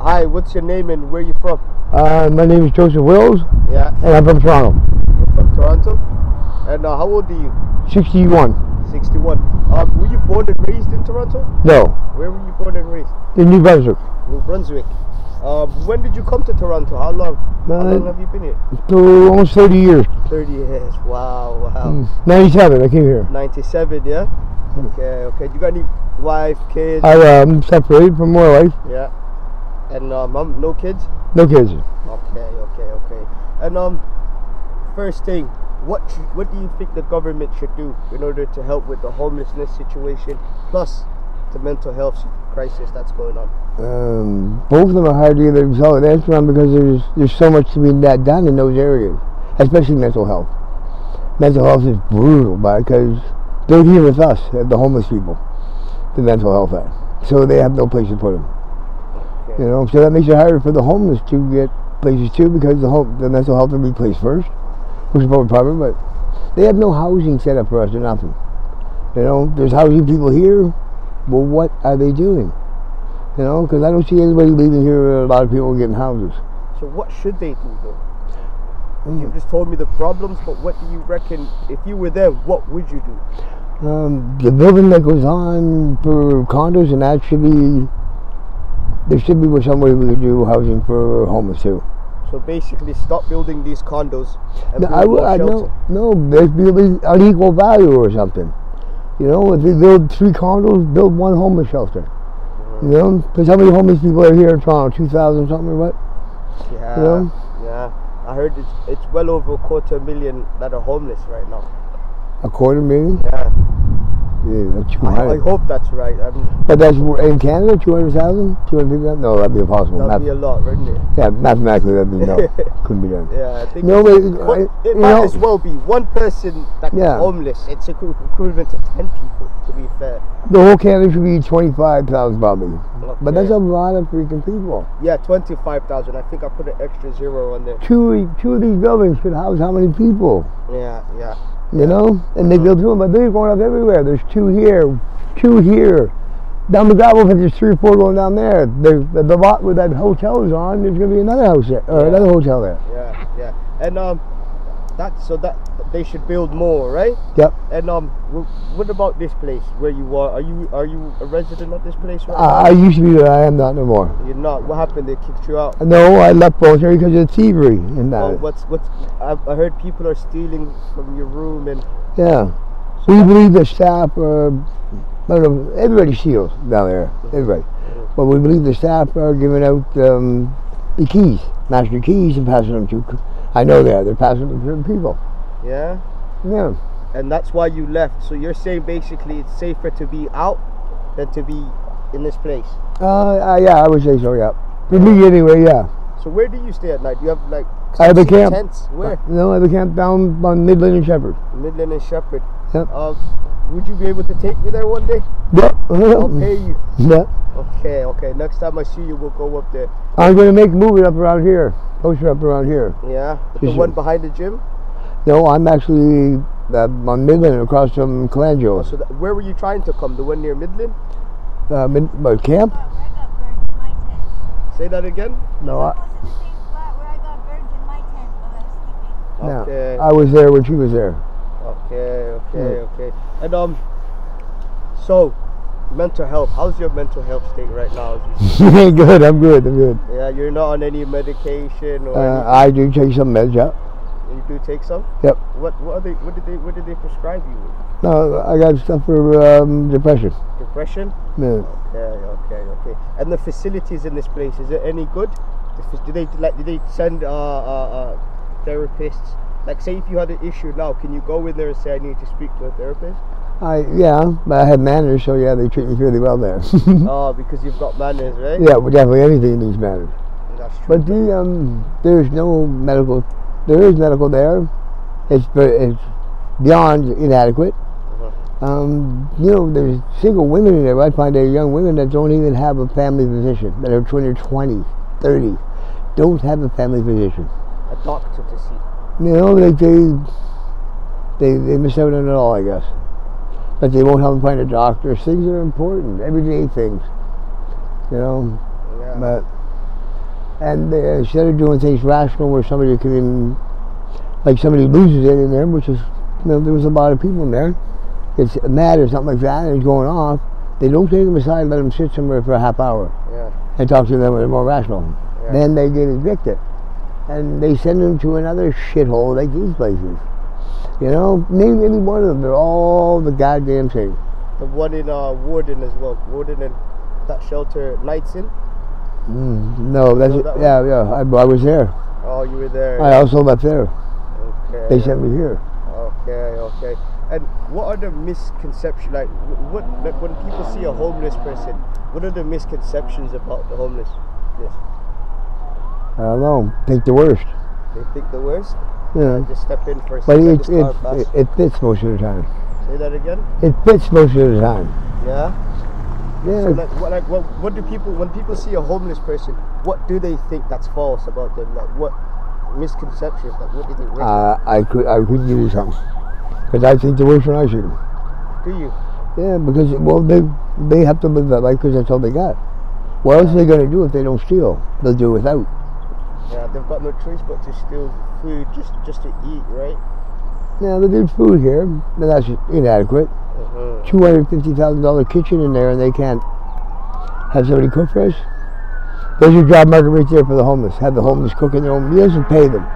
Hi, what's your name and where are you from? Uh, my name is Joseph Wills, Yeah, and I'm from Toronto. you're from Toronto. And uh, how old are you? 61. 61. Um, were you born and raised in Toronto? No, Where were you born and raised? in New Brunswick. New Brunswick. Um, when did you come to Toronto? How long? How Uh, long have you been here? For almost 30 years. 30 years. Wow, wow. Mm, 97, I came here. 97, yeah? Okay, okay. You got any wife, kids? I, um, separated from my wife. yeah. And um, um, no kids? No kids. Okay, okay, okay. And um, first thing, what what do you think the government should do in order to help with the homelessness situation, plus the mental health crisis that's going on? Um, both of them are hard to get a solid answer on because there's there's so much to be done in those areas, especially mental health. Mental health is brutal because they're here with us, uh, the homeless people, the mental health act. So they have no place to put them. You know, so that makes it harder for the homeless to get places too because the home, the mental health will be placed first, which is probably problem. But they have no housing set up for us or nothing. You know, there's housing people here. Well, what are they doing? You know, because I don't see anybody leaving here. A lot of people getting houses. So what should they do though? Mm. You just told me the problems, but what do you reckon? If you were there, what would you do? Um, the building that goes on for condos and that should be. There should be somewhere we could do housing for homeless too. So basically, stop building these condos and No, build I, would- I shelter. no, no, there's really unequal value or something. You know, if you build three condos, build one homeless shelter. You know, because how many homeless people are here in Toronto? Two thousand something or what? Yeah, You know? yeah. I heard it's it's well over a quarter million that are homeless right now. A quarter million? Yeah, Yeah, that's I, I hope that's right. I mean, But that's in Canada, two hundred thousand, two hundred fifty. No, that'd be impossible. that'd Math- be a lot, wouldn't it? yeah, mathematically, that'd be no, couldn't be done. Yeah, I think No, but, I- it you might know- as well be one person that's Yeah. homeless. It's equi- equivalent to ten people, to be fair. The whole Canada should be twenty-five thousand probably. But that's a lot of freaking people. yeah, twenty-five thousand. I think I put an extra zero on there. Two, two of these buildings could house how many people? You know, and they build two, but they're going up everywhere. There's two here, two here. Down the gravel pit, there's three or four going down there. The, the, the lot where that hotel is on, there's going to be another house there, or Yeah. another hotel there. Yeah, yeah. And um, that so that they should build more, right? Yep. And um, what about this place where you are? Are you are you a resident of this place right I, I used to be there, I am not no more. You're not. What happened? They kicked you out. No, I left voluntary because of the thievery and that. Oh, what's what's? I, I heard people are stealing from your room and. yeah. We believe the staff are, I don't know, everybody steals down there, everybody. But we believe the staff are giving out um, the keys, master keys, and passing them to, I know they are, they're to people. Yeah. Yeah. And that's why you left. So you're saying basically it's safer to be out than to be in this place. Uh, uh, yeah, I would say so. Yeah, for me anyway. Yeah. So where do you stay at night? Do you have like I have a camp. tents? Where? No, I have a camp down on Midland and Sheppard. Midland and Sheppard. Yep. Uh, would you be able to take me there one day? Yeah. I'll pay you. Yeah. Okay, okay. Next time I see you, we'll go up there. I'm going to make a movie up around here, poster up around here. Yeah, the Yes, one behind the gym. No, I'm actually uh, on Midland across from Oh, so that, where were you trying to come? The one near Midland? Uh, mid, what, camp? I got in my tent. Say that again. No, I, Almost in the same spot where I got burned in my tent while was no, Okay. I was there when she was there. Okay, okay, okay. And um, so mental health. How's your mental health state right now? Good. I'm good. I'm good. yeah, you're not on any medication or Uh, I do take some meds. Yeah. you do take some. Yep. What what are they? What did they? What did they prescribe you with? No, I got stuff for um, depression. Depression. Yeah. Okay, okay, okay. And the facilities in this place is it any good? Do they like? Do they send uh, uh, uh, therapists? Like, say if you had an issue now, can you go in there and say I need to speak to a therapist? I yeah, but I have manners, so yeah, they treat me really well there. Oh, because you've got manners, right? yeah, well, definitely anything needs manners. That's true. But the um, there's no medical. There is medical there. It's it's beyond inadequate. Uh-huh. Um, you know, there's single women in there. I find there are young women that don't even have a family physician. That are 20, 20, 30, don't have a family physician. a doctor to see. You know, like they they they miss out on it all, I guess. But they won't help them find a doctor. Things that are important, everyday things. You know, Yeah. but And uh, instead of doing things rational where somebody can, like somebody loses it in there, which is, you know, there was a lot of people in there, it's mad or something like that, and it's going off, they don't take them aside and let them sit somewhere for a half hour Yeah. and talk to them when they're more rational. Yeah. Then they get evicted. And they send them to another shithole like these places. You know, name any one of them, they're all the goddamn same. The one in uh, Warden as well. Warden and that shelter, Nights in. Mm, no, that's know that yeah, yeah. I, I was there. Oh, you were there. I also left there. Okay. They sent me here. Okay, okay. And what are the misconceptions? Like, what like when people see a homeless person, what are the misconceptions about the homeless? Yes, I don't know. Think the worst. they think the worst. Yeah. Just step in for a But second it, it, it, it fits most of the time. Say that again. It fits most of the time. Yeah. Yeah. So like, what, like, what, what do people when people see a homeless person? What do they think that's false about them? Like, what misconceptions? Like, what do they think? uh, I could I could give you something. Because I think the worst when I see them. do you? Yeah, because well they they have to live that life because that's all they got. What else are they gonna do if they don't steal? They'll do without. Yeah, they've got no choice but to steal food just just to eat, right? Now there's food here, but that's inadequate. Uh-huh. Two hundred fifty thousand dollar kitchen in there, and they can't have somebody cook for us. There's your job market right there for the homeless. Have the homeless cooking in their own meals and pay them.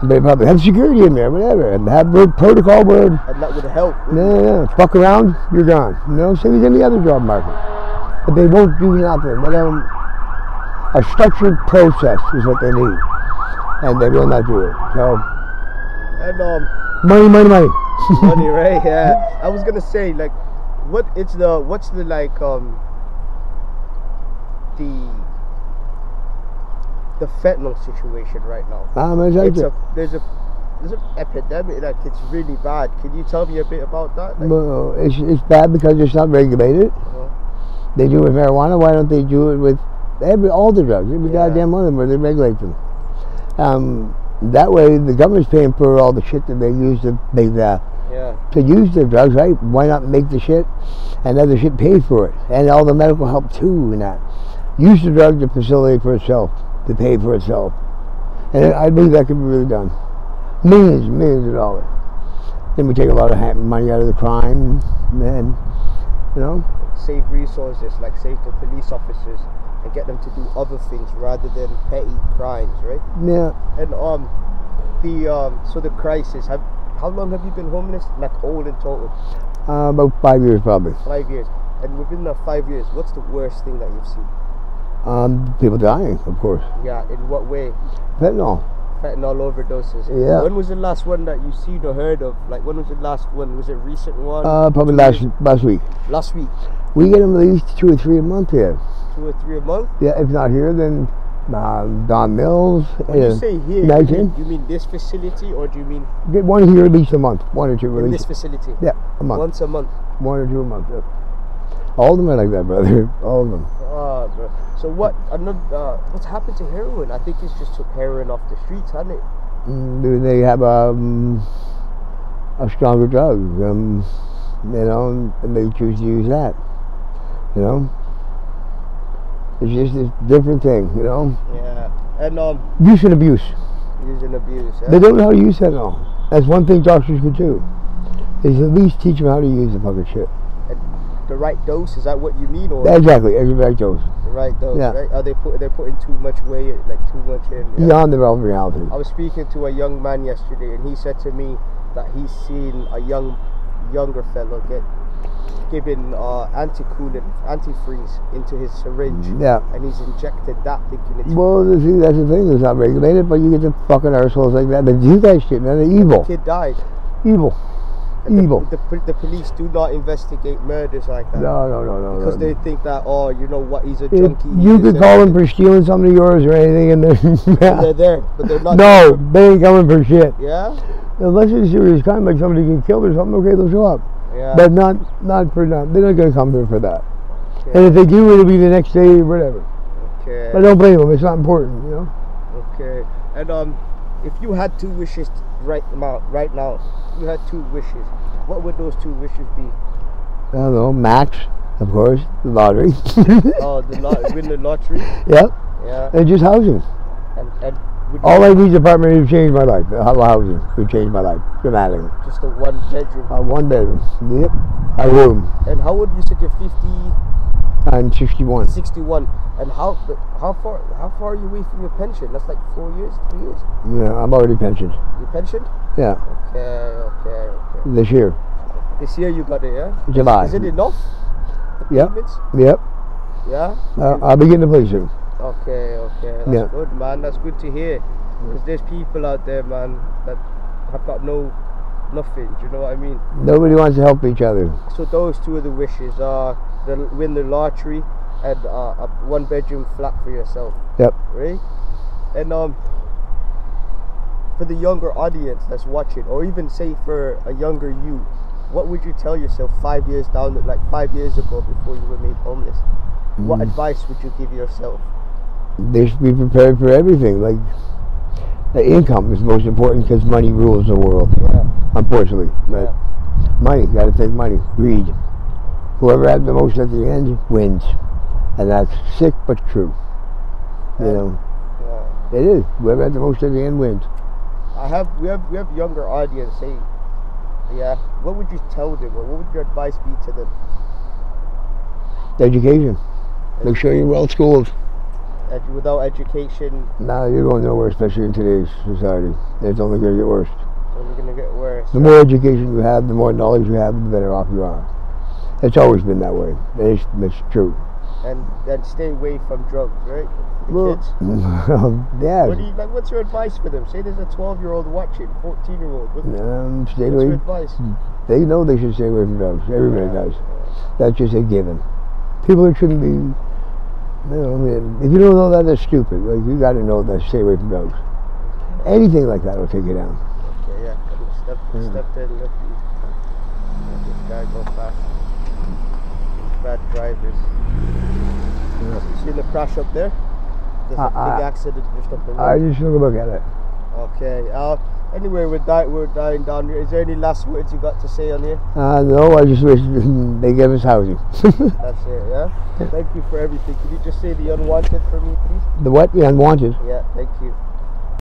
And they probably have security in there, whatever, and have word protocol word. And that would help. No, no, no. Fuck around, you're gone. You know, same as any other job market. But they won't do nothing. They don't. A structured process is what they need, and they will not do it. So, And um, money, money, money. money, right? Yeah. I was gonna say like, what it's the what's the like um the the fentanyl situation right now. Um, like It's a there's a there's an epidemic like it's really bad. Can you tell me a bit about that? Like, Well, it's, it's bad because it's not regulated. uh-huh. They do it with marijuana. Why don't they do it with every all the drugs? Every Yeah. goddamn one of them where they regulate them. Um, that way, the government's paying for all the shit that they use to make the yeah. to use the drugs, right? Why not make the shit and the shit pay for it, and all the medical help too, and that. Use the drug to facilitate for itself, to pay for itself, and I believe that could be really done. Millions, millions of dollars. Then we take a lot of money out of the crime, and you know. Save resources, like save the police officers and get them to do other things rather than petty crimes, right? Yeah, And um, the um, so the crisis. Have how long have you been homeless? Like all in total, uh, about five years probably. five years. And within the five years, what's the worst thing that you've seen? Um, people dying, of course. Yeah, in what way? Fentanyl. Fentanyl overdoses. Yeah. When was the last one that you seen or heard of? Like when was the last one? Was it recent one? Uh, probably last last week. last week. We get them at least two or three a month here. Two or three a month. Yeah, if not here, then uh, Don Mills. When uh, you say here, you Imagine. mean, you mean this facility or do you mean Get one here at least a month, one or two at in this facility? Yeah, a month, Once a month. one or two a month. Yeah. All of them are like that, brother. All of them. Ah, bro. So what? Another. Uh, what's happened to heroin? I think it's just took heroin off the streets, hasn't it? Mm, do they have um, a stronger drug? Um, you know, and they choose to use that. You know, it's just a different thing. You know, Yeah. And um, use and abuse. use and abuse. Yeah? They don't know how to use that now. That's one thing doctors could do. Is at least teach them how to use the fucking shit. At the right dose. Is that what you mean, or Exactly, every back dose. the right dose? Yeah. Right? Are they put? They're putting too much weight, like too much in. yeah? Beyond the realm of reality. I was speaking to a young man yesterday, and he said to me that he's seen a young, younger fellow get given uh, anti-coolant, antifreeze into his syringe, Yeah. and he's injected that, thinking it's Well, the thing, that's the thing. It's not regulated, but you get the fucking assholes like that that do that shit, man. They're evil. kid died. Evil. The- Evil. The, pol- the police do not investigate murders like that. No, no, no, no. Because no. they think that, oh, you know what, he's a If junkie. you could call them for stealing something of yours or anything, and They're they're there, but they're not. no, they ain't coming for shit. Yeah? Unless it's a serious crime, like somebody get killed or something. Okay, they'll show up, Yeah. but not not for that. They're not gonna come here for that. okay. And if they do, it'll be the next day, or whatever. okay. I don't blame them. It's not important, you know. Okay. And um, if you had two wishes right now, right now, you had two wishes, what would those two wishes be? I don't know. Max, of course, the lottery. Oh, the lot, win the lottery. yep. Yeah. And just housing. And and All like these apartments have changed my life. The housing would change my life dramatically. just a one bedroom. A one bedroom. Yep. A room. And how old you said you're 50, I'm 61. 61. And how how far how far are you away from your pension? That's like four years, three years. Yeah, I'm already pensioned. You pensioned? Yeah, Okay, okay, okay. this year, This year you got it, yeah? July. Is it enough? The Yep. payments? Yep. Yeah. Uh, I'll be getting a place soon. Okay, okay. That's Yeah. good, man. That's good to hear. Because there's people out there, man, that have got no nothing. Do you know what I mean? Nobody wants to help each other. So those two are the wishes: uh, the win the lottery and uh, a one bedroom flat for yourself. Yep. Right? And um, for the younger audience that's watching, or even say for a younger you, what would you tell yourself five years down, like five years ago before you were made homeless? What Mm. advice would you give yourself? They should be prepared for everything. Like, the income is most important because money rules the world, Yeah. unfortunately. But Yeah. money, gotta take money. Greed. Whoever has the most at the end wins. And that's sick but true. You Yeah. know, yeah. it is. Whoever has the most at the end wins. I have we have we have younger audience. Say, yeah. What would you tell them, what would your advice be to them? Education. Make sure you're well schooled. Edu- without education, Now you're going nowhere, especially in today's society. It's only going to get worse. it's only gonna get worse. The more education you have, the more knowledge you have, the better off you are. It's always been that way. It's, it's true. and and stay away from drugs, right? The Well, kids. yeah. What do you like? What's your advice for them? Say there's a 12 year old watching, 14 year old. What, Um, stay what's your away. advice? They know they should stay away from drugs. Everybody Yeah. does. That's just a given. People shouldn't be. You know, I mean, if you don't know that, that's stupid. Like you got to know that. Stay away from drugs. Anything like that will take you down. Okay, yeah. Stepped, Mm. stepped in. Let, this guy go fast. These bad drivers. You see the crash up there? There's a I- big I- accident just up the road. I just took a look at it. Okay. Uh, anyway, we're, di- we're dying down here. Is there any last words you got to say on here? Uh, no, I just wish they gave us housing. That's it, yeah? Thank you for everything. Can you just say the unwanted for me, please? the what? The unwanted. Yeah, thank you.